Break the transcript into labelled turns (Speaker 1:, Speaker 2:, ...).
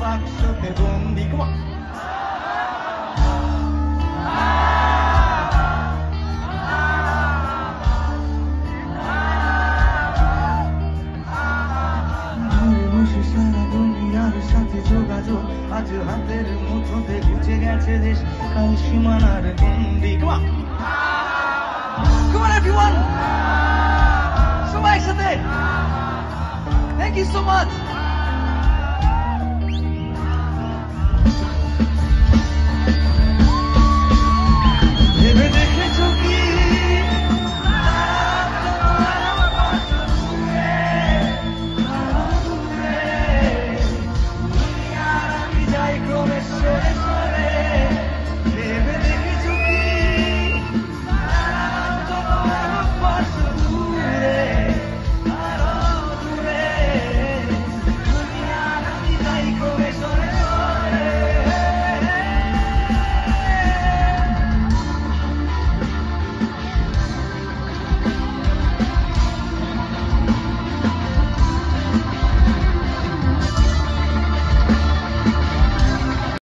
Speaker 1: বাক্সতে বন্দি Come on. যোগাযোগ আজ হাতের মুঠোতে ঘুচে গেছে দেশ কাল সীমানার গন্ডি সবাই একসাথে! Thank you so much!